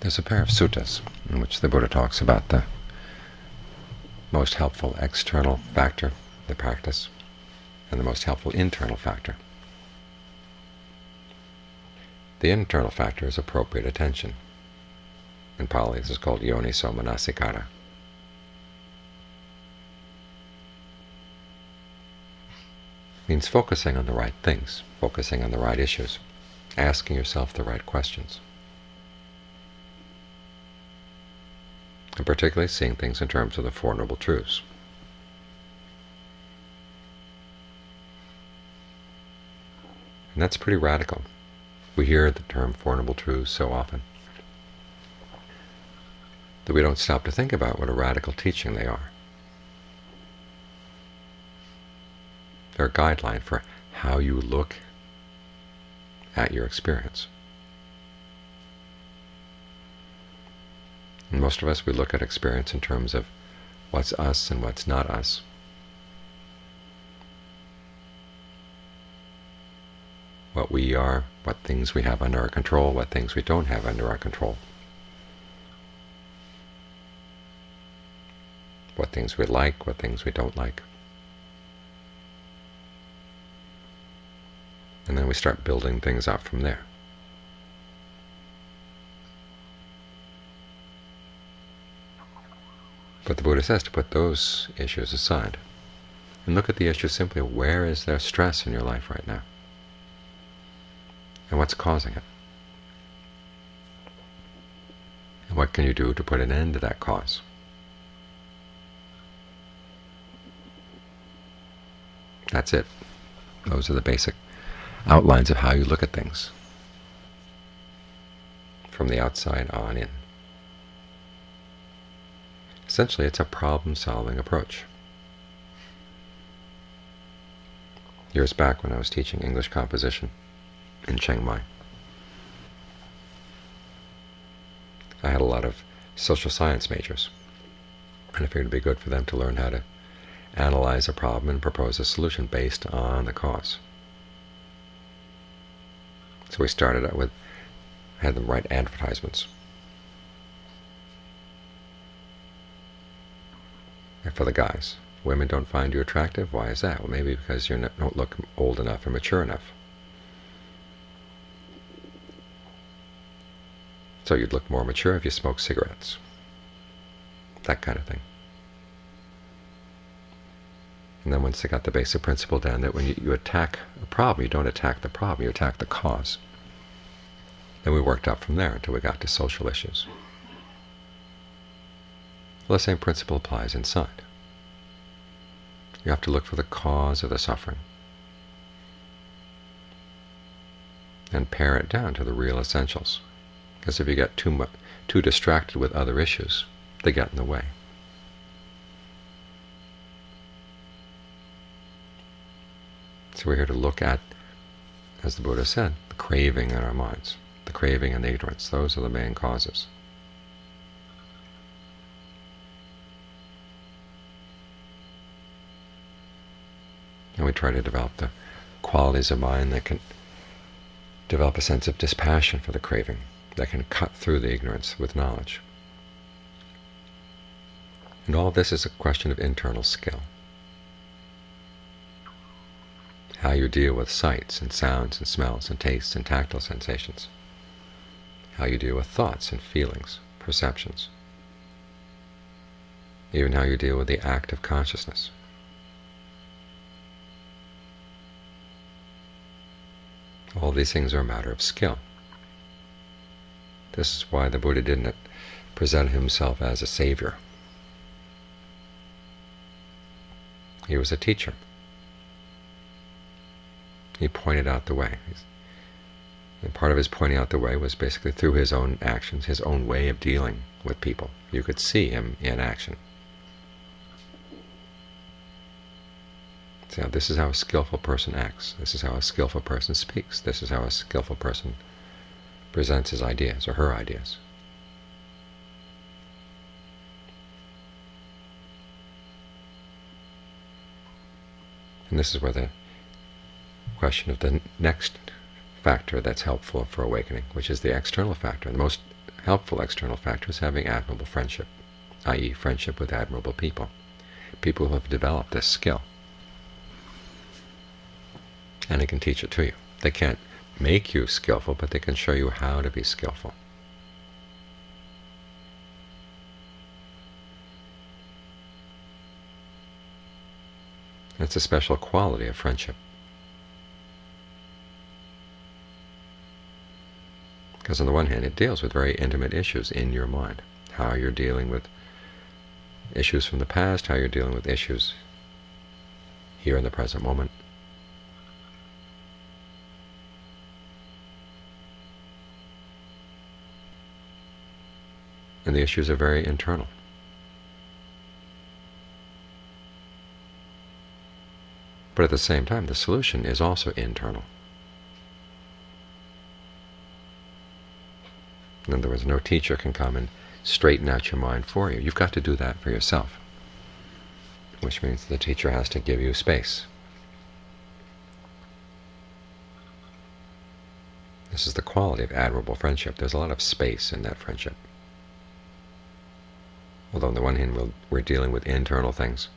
There's a pair of suttas in which the Buddha talks about the most helpful external factor, the practice, and the most helpful internal factor. The internal factor is appropriate attention. In Pali, this is called yoniso manasikara. means focusing on the right things, focusing on the right issues, asking yourself the right questions. And particularly seeing things in terms of the Four Noble Truths. And that's pretty radical. We hear the term Four Noble Truths so often that we don't stop to think about what a radical teaching they are. They're a guideline for how you look at your experience. Most of us, we look at experience in terms of what's us and what's not us. What we are, what things we have under our control, what things we don't have under our control. What things we like, what things we don't like. and then we start building things up from there. But the Buddha says to put those issues aside and look at the issue simply, where is there stress in your life right now? And what's causing it? And what can you do to put an end to that cause? That's it. Those are the basic outlines of how you look at things from the outside on in. Essentially, it's a problem-solving approach. Years back when I was teaching English composition in Chiang Mai, I had a lot of social science majors, and I figured it'd be good for them to learn how to analyze a problem and propose a solution based on the cause. So we started out with, had them write advertisements. For the guys, women don't find you attractive. Why is that? Well, maybe because you don't look old enough or mature enough. So you'd look more mature if you smoked cigarettes. That kind of thing. And then once they got the basic principle down that when you, you attack a problem, you don't attack the problem, you attack the cause. Then we worked up from there until we got to social issues. Well, the same principle applies inside. You have to look for the cause of the suffering and pare it down to the real essentials. Because if you get too much, too distracted with other issues, they get in the way. So we're here to look at, as the Buddha said, the craving in our minds, the craving and the ignorance. Those are the main causes. And we try to develop the qualities of mind that can develop a sense of dispassion for the craving, that can cut through the ignorance with knowledge. And all this is a question of internal skill. how you deal with sights and sounds and smells and tastes and tactile sensations, how you deal with thoughts and feelings, perceptions, even how you deal with the act of consciousness. All these things are a matter of skill. This is why the Buddha didn't present himself as a savior. He was a teacher he pointed out the way. And part of his pointing out the way was basically through his own actions, his own way of dealing with people. You could see him in action. So this is how a skillful person acts. This is how a skillful person speaks. This is how a skillful person presents his ideas or her ideas. And this is where the question of the next factor that's helpful for awakening, which is the external factor. The most helpful external factor is having admirable friendship, i.e., friendship with admirable people, people who have developed this skill. And they can teach it to you. They can't make you skillful, but they can show you how to be skillful. That's a special quality of friendship. Because on the one hand, it deals with very intimate issues in your mind. How you're dealing with issues from the past, how you're dealing with issues here in the present moment. And the issues are very internal. But at the same time, the solution is also internal. In other words, no teacher can come and straighten out your mind for you. You've got to do that for yourself, which means the teacher has to give you space. This is the quality of admirable friendship. There's a lot of space in that friendship. Although on the one hand we're dealing with internal things,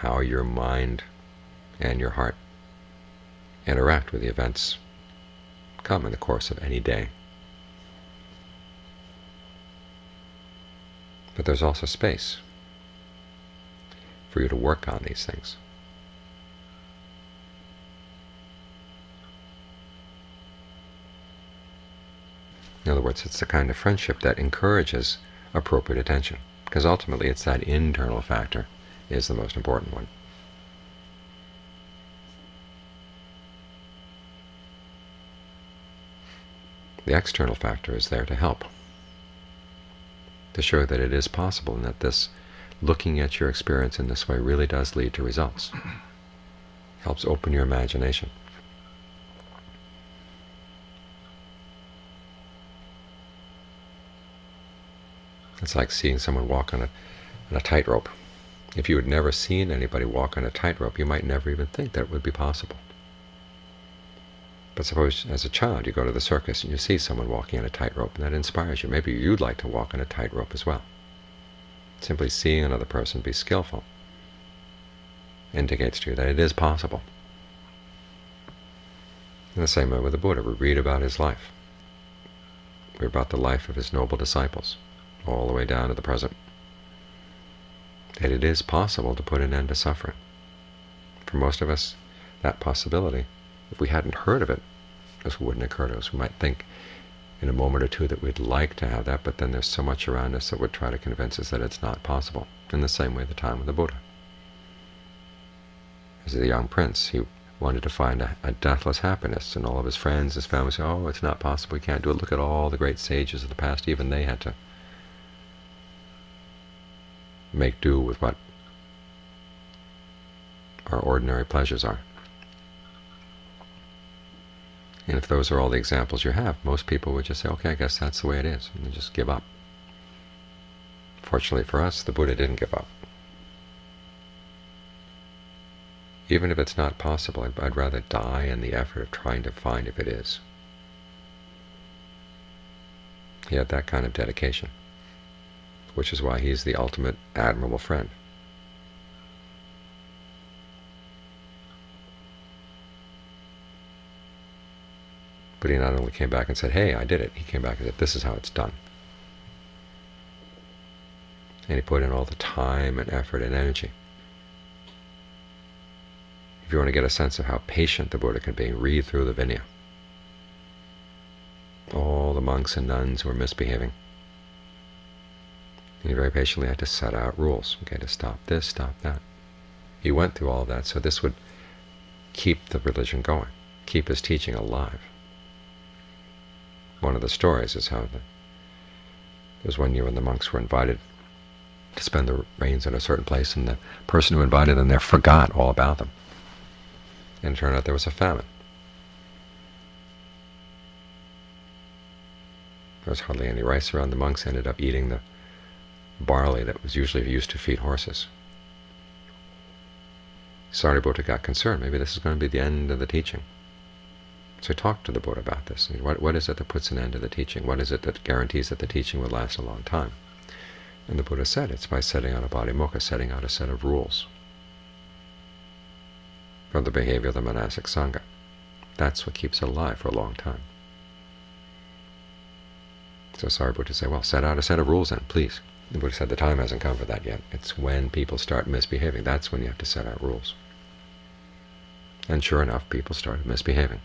how your mind and your heart interact with the events come in the course of any day. But there's also space for you to work on these things. In other words, it's the kind of friendship that encourages appropriate attention, because ultimately it's that internal factor is the most important one. The external factor is there to help, to show that it is possible and that this looking at your experience in this way really does lead to results. Helps open your imagination. It's like seeing someone walk on a, on a tightrope. If you had never seen anybody walk on a tightrope, you might never even think that it would be possible. But suppose as a child you go to the circus and you see someone walking on a tightrope and that inspires you. Maybe you'd like to walk on a tightrope as well. Simply seeing another person be skillful indicates to you that it is possible. In the same way with the Buddha, we read about his life. We read about the life of his noble disciples, all the way down to the present. That it is possible to put an end to suffering. For most of us, that possibility if we hadn't heard of it, this wouldn't occur to us. We might think in a moment or two that we'd like to have that, but then there's so much around us that would try to convince us that it's not possible. In the same way, the time of the Buddha. As a young prince, he wanted to find a, a, deathless happiness, and all of his friends, his family said, oh, it's not possible, we can't do it. Look at all the great sages of the past, even they had to make do with what our ordinary pleasures are. And if those are all the examples you have, most people would just say, okay, I guess that's the way it is, and just give up. Fortunately for us, the Buddha didn't give up. Even if it's not possible, I'd, I'd rather die in the effort of trying to find if it is. He had that kind of dedication, which is why he's the ultimate admirable friend. But he not only came back and said, hey, I did it, he came back and said, this is how it's done. And he put in all the time and effort and energy. If you want to get a sense of how patient the Buddha can be, read through the Vinaya. All the monks and nuns who were misbehaving. And he very patiently had to set out rules, okay, to stop this, stop that. He went through all that, so this would keep the religion going, keep his teaching alive one of the stories is how the, there was one year when the monks were invited to spend the rains in a certain place, and the person who invited them there forgot all about them. And it turned out there was a famine. There was hardly any rice around. The monks ended up eating the barley that was usually used to feed horses. Sariputta got concerned. Maybe this is going to be the end of the teaching. So he talked to the Buddha about this. What, what is it that puts an end to the teaching? What is it that guarantees that the teaching will last a long time? And the Buddha said it's by setting out a patimokkha, setting out a set of rules for the behavior of the monastic sangha. That's what keeps it alive for a long time. So Sariputta said, well, set out a set of rules then, please. The Buddha said the time hasn't come for that yet. It's when people start misbehaving. That's when you have to set out rules. And sure enough, people started misbehaving.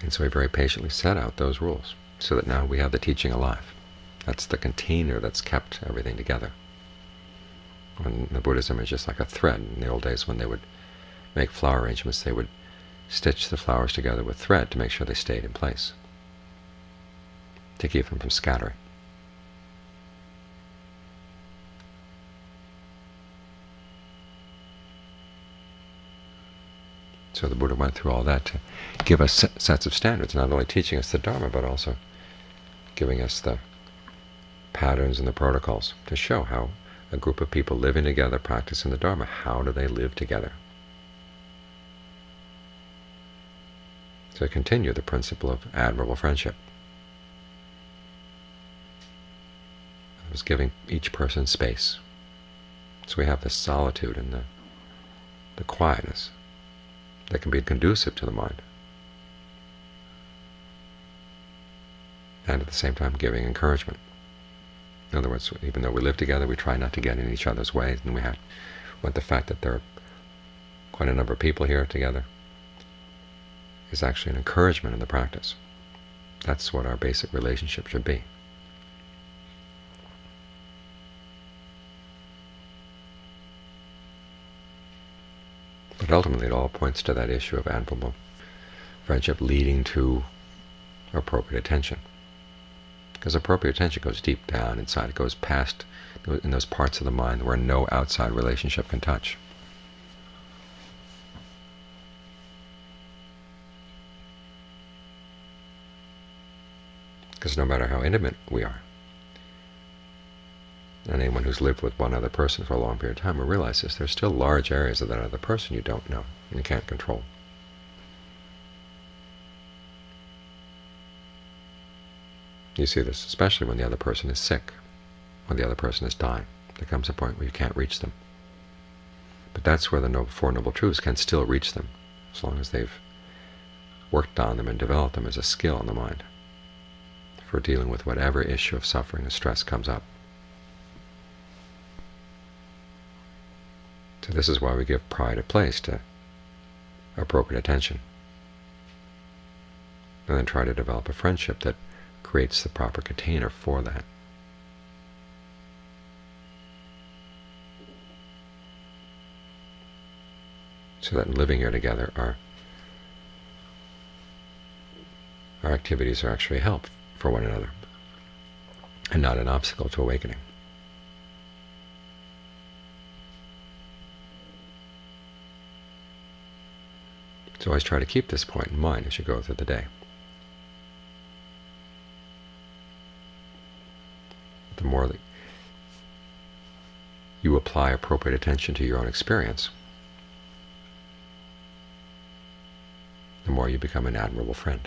And so he very patiently set out those rules so that now we have the teaching alive. That's the container that's kept everything together. When the Buddhism is just like a thread. In the old days when they would make flower arrangements, they would stitch the flowers together with thread to make sure they stayed in place, to keep them from scattering. So the Buddha went through all that to give us sets of standards, not only teaching us the Dharma, but also giving us the patterns and the protocols to show how a group of people living together practicing the Dharma, how do they live together? To continue the principle of admirable friendship. It was giving each person space. So we have the solitude and the, the quietness that can be conducive to the mind. And at the same time giving encouragement. In other words, even though we live together, we try not to get in each other's way, and we have with the fact that there are quite a number of people here together is actually an encouragement in the practice. That's what our basic relationship should be. But ultimately it all points to that issue of admirable friendship leading to appropriate attention. Because appropriate attention goes deep down inside. It goes past in those parts of the mind where no outside relationship can touch. Because no matter how intimate we are, and anyone who's lived with one other person for a long period of time will realize this. There's still large areas of that other person you don't know and you can't control. You see this especially when the other person is sick, when the other person is dying. There comes a point where you can't reach them. But that's where the Four Noble Truths can still reach them, as long as they've worked on them and developed them as a skill in the mind for dealing with whatever issue of suffering and stress comes up. So this is why we give pride a place to appropriate attention. And then try to develop a friendship that creates the proper container for that. So that in living here together, our our activities are actually a help for one another and not an obstacle to awakening. So always try to keep this point in mind as you go through the day. The more that you apply appropriate attention to your own experience, the more you become an admirable friend.